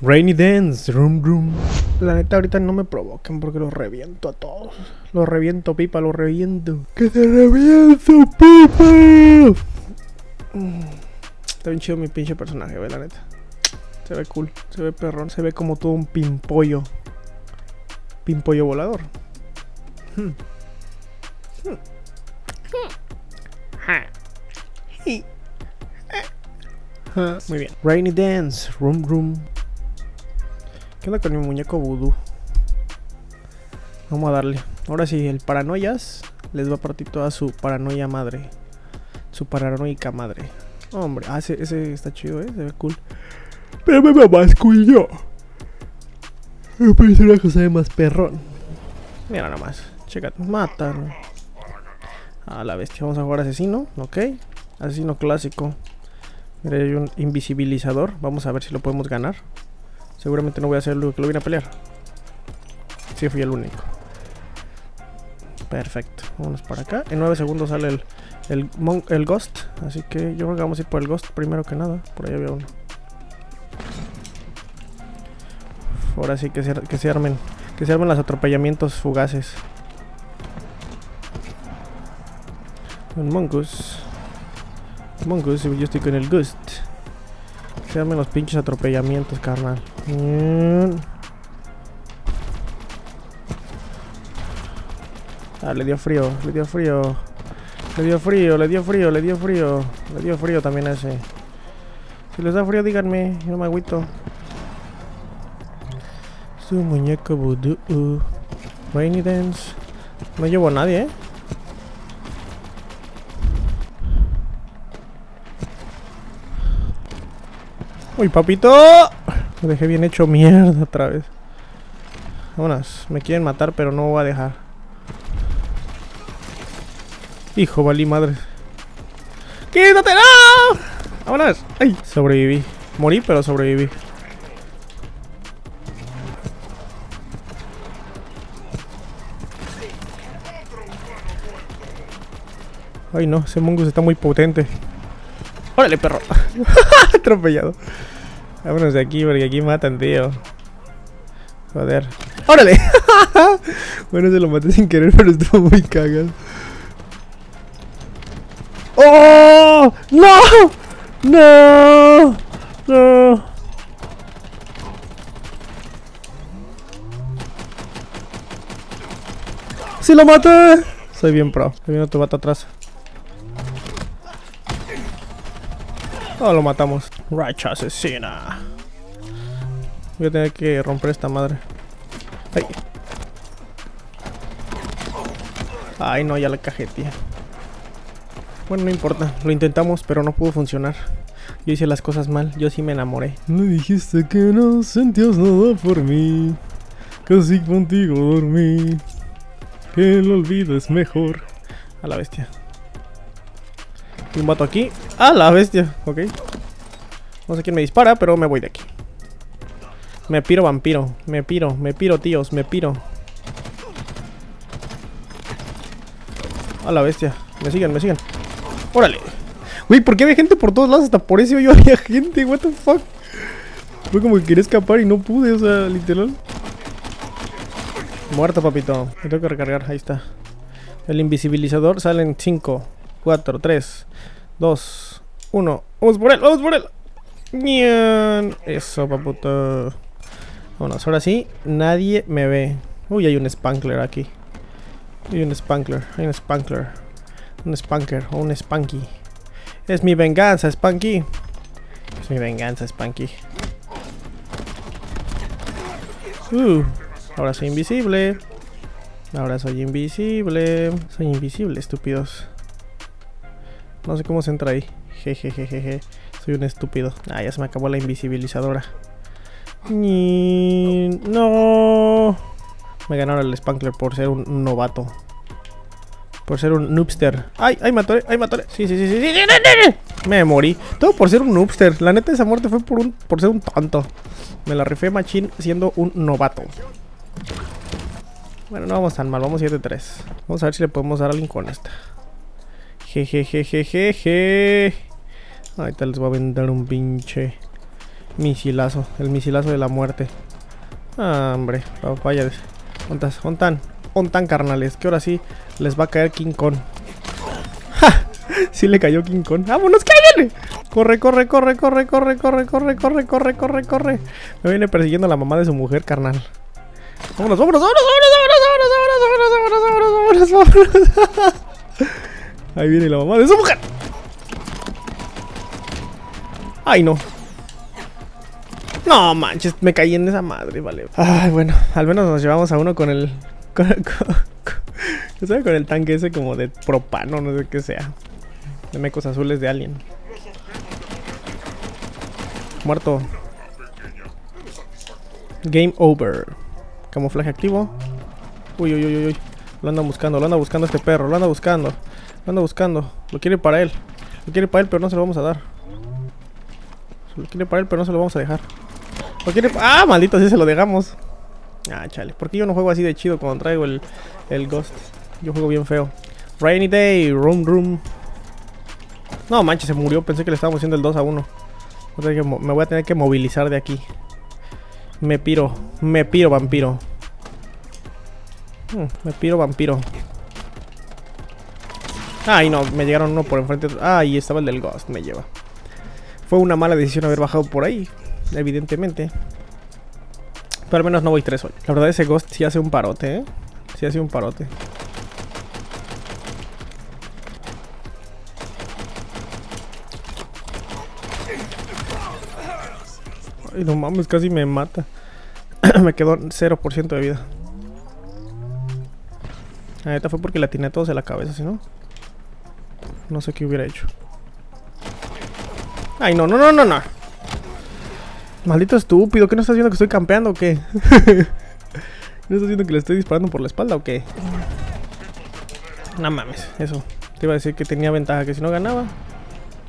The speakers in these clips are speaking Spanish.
Rainy Dance, room room. La neta ahorita no me provoquen porque los reviento a todos. Los reviento, pipa, los reviento. ¡Que te reviento, pipa! Mm, Está bien chido mi pinche personaje, ve, la neta. Se ve cool, se ve perrón, se ve como todo un pimpollo. Pimpollo volador. Hmm. Hmm. Ah, Muy bien. Rainy Dance, Room Room. ¿Qué onda con mi muñeco voodoo? Vamos a darle. Ahora sí, el paranoias les va a partir toda su paranoia madre. Su paranoica madre. Hombre, ah, ese, está chido, eh. Se ve cool. Pero me más cool yo. El personaje se ve más perrón. Mira nomás. Chécate. Matan. A la bestia. Vamos a jugar asesino. Ok. Asesino clásico. Mira, hay un invisibilizador. Vamos a ver si lo podemos ganar. Seguramente no voy a hacer lo que lo vine a pelear. Sí, fui el único. Perfecto. Vámonos para acá. En 9 segundos sale el, el, el Ghost. Así que yo creo que vamos a ir por el Ghost primero que nada. Por ahí había uno. Ahora sí que se, que se armen. Que se armen los atropellamientos fugaces. Un Mongoose. Mongoose, yo estoy con el Ghost. Armen los pinches atropellamientos, carnal. Mm. Ah, le dio frío, le dio frío. Le dio frío, le dio frío, le dio frío. Le dio frío también a ese. Si les da frío, díganme, yo no me agüito. Su muñeco voodoo. Rainy Dance. No llevo a nadie, ¿eh? Uy, papito. Lo dejé bien hecho mierda otra vez. Vámonos. Me quieren matar, pero no voy a dejar. Hijo, valí madre. ¡Quítate! ¡No! ¡Vámonos! ¡Ay! Sobreviví. Morí, pero sobreviví. Ay, no. Ese mongoose está muy potente. ¡Órale, perro! Atropellado. Vámonos de aquí, porque aquí matan, tío. Joder. ¡Órale! bueno, se lo maté sin querer, pero estuvo muy cagado. ¡Oh! ¡No! ¡No! ¡No! ¡Sí lo maté! Soy bien pro. Viendo tu vato atrás. Oh, lo matamos. Racha asesina. Voy a tener que romper esta madre. Ay. Ay, no, ya la cajetía. Bueno, no importa. Lo intentamos, pero no pudo funcionar. Yo hice las cosas mal. Yo sí me enamoré. Me dijiste que no sentías nada por mí. Casi contigo dormí. Que el olvido es mejor. A la bestia. Hay un vato aquí. ¡A la bestia! Ok. No sé quién me dispara, pero me voy de aquí. Me piro vampiro. Me piro, me piro, tíos, me piro. A la bestia. Me siguen, me siguen. ¡Órale! Güey, ¿por qué había gente por todos lados? Hasta por eso yo había gente. What the fuck? Fue como que quería escapar y no pude, o sea, literal. Muerto, papito. Me tengo que recargar, ahí está. El invisibilizador sale en 5, 4, 3, 2, 1. ¡Vamos por él! ¡Vamos por él! ¡Ñan! Eso, paputo. Vámonos, ahora sí, nadie me ve. Uy, hay un Spankler aquí. Hay un Spankler, hay un Spankler. Un Spanker o un Spanky. Es mi venganza, Spanky. Es mi venganza, Spanky. Uh, ahora soy invisible. Ahora soy invisible. Soy invisible, estúpidos. No sé cómo se entra ahí. Jejejejeje. Soy un estúpido. Ah, ya se me acabó la invisibilizadora. No. Me ganaron el Spankler por ser un novato. Por ser un noobster. ¡Ay! ¡Ay, matoré! ¡Ay, matoré! Sí, sí, sí, sí, sí. Me morí. Todo por ser un noobster. La neta, de esa muerte fue por, un, por ser un tonto. Me la rifé machín siendo un novato. Bueno, no vamos tan mal. Vamos 7-3. Vamos a ver si le podemos dar a alguien con esta. Jejejejejeje. Ahorita les voy a aventar un pinche Misilazo, el misilazo de la muerte. Ah, hombre, papaya. Ontas, ontan, ontan carnales, que ahora sí les va a caer King Kong. ¡Ja! Sí le cayó King Kong. ¡Vámonos, que viene! Corre, corre, corre, corre, corre, corre, corre, corre, corre, corre, corre. Me viene persiguiendo la mamá de su mujer, carnal. Vámonos, vámonos, vámonos, vámonos, vámonos, vámonos, vámonos, vámonos, vámonos, vámonos, vámonos. Ahí viene la mamá de su mujer. Ay, no. No manches, me caí en esa madre, vale. Ay, bueno, al menos nos llevamos a uno con el. Con, con, con, con el tanque ese como de propano, no sé qué sea. De mecos azules de alien. Muerto. Game over. Camuflaje activo. Uy, uy, uy, uy. Lo anda buscando, lo anda buscando este perro, lo anda buscando. Lo anda buscando. Lo quiere para él. Lo quiere para él, pero no se lo vamos a dar. Lo quiere para él, pero no se lo vamos a dejar. Lo quiere... Ah, maldito, si se lo dejamos. Ah, chale. ¿Por qué yo no juego así de chido cuando traigo el, el Ghost? Yo juego bien feo. Rainy Day, Room Room. No, manches, se murió. Pensé que le estábamos haciendo el 2 a 1. Me voy a tener que movilizar de aquí. Me piro. Me piro, vampiro. Hmm, me piro, vampiro. Ay, no, me llegaron uno por enfrente. Ah, y estaba el del Ghost, me lleva. Fue una mala decisión haber bajado por ahí, evidentemente. Pero al menos no voy 3 hoy. La verdad ese Ghost sí hace un parote, ¿eh? Sí hace un parote. Ay, no mames, casi me mata. me quedó 0% de vida. Neta fue porque la tiene todos en la cabeza, si no. No sé qué hubiera hecho. Ay, no, no, no, no, no. Maldito estúpido, ¿qué no estás viendo que estoy campeando o qué? ¿No estás viendo que le estoy disparando por la espalda o qué? No mames, eso. Te iba a decir que tenía ventaja, que si no ganaba,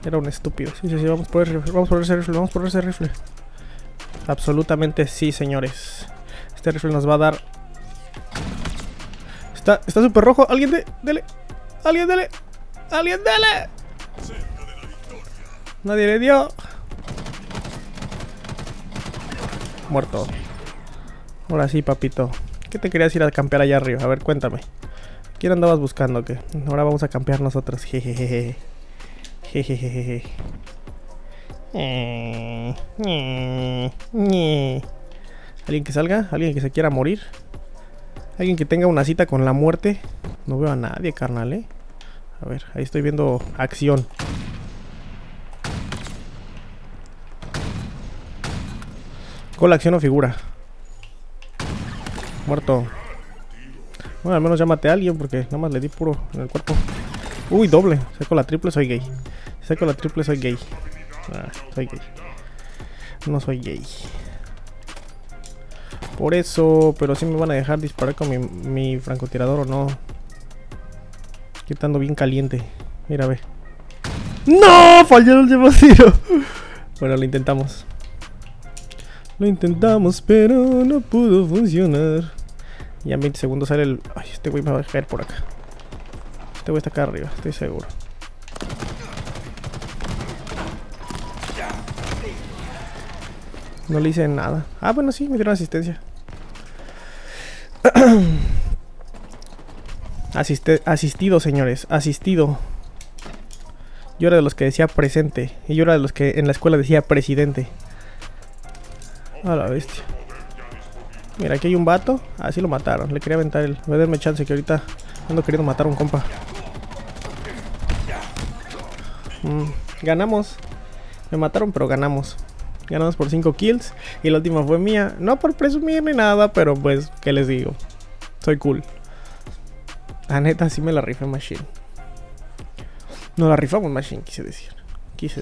era un estúpido. Sí, sí, sí, vamos por ese, vamos por ese rifle, vamos por ese rifle. Absolutamente sí, señores. Este rifle nos va a dar... Está está súper rojo. Alguien de... Dele. Alguien dele. Alguien dele. Nadie le dio. Muerto. Ahora sí, papito. ¿Qué te querías ir a campear allá arriba? A ver, cuéntame. ¿Quién andabas buscando? ¿Qué? Ahora vamos a campear nosotros. Jejeje. Jejeje. ¿Alguien que salga? ¿Alguien que se quiera morir? ¿Alguien que tenga una cita con la muerte? No veo a nadie, carnal, ¿eh? A ver, ahí estoy viendo acción. ¿Con la acción o figura? Muerto. Bueno, al menos ya maté a alguien porque nada más le di puro en el cuerpo. Uy, doble. Saco la triple, soy gay. Saco la triple, soy gay. Ah, soy gay. No soy gay. Por eso, pero si me van a dejar disparar con mi, mi francotirador o no. Quitando bien caliente. Mira, ve. ¡No! Falló el último tiro. Bueno, lo intentamos. Lo intentamos, pero no pudo funcionar. Ya en 20 segundos sale el... Ay, este güey me va a caer por acá. Este güey está acá arriba, estoy seguro. No le hice nada. Ah, bueno, sí, me dieron asistencia. Asistido, señores. Asistido. Yo era de los que decía presente. Y yo era de los que en la escuela decía presidente. A la bestia. Mira, aquí hay un vato. Así lo mataron. Le quería aventar el. Darme chance que ahorita ando queriendo matar a un compa. Mm, ganamos. Me mataron, pero ganamos. Ganamos por 5 kills. Y la última fue mía. No por presumir ni nada, pero pues, ¿qué les digo? Soy cool. La neta, sí me la rifé Machine. No la rifamos Machine, quise decir. Quise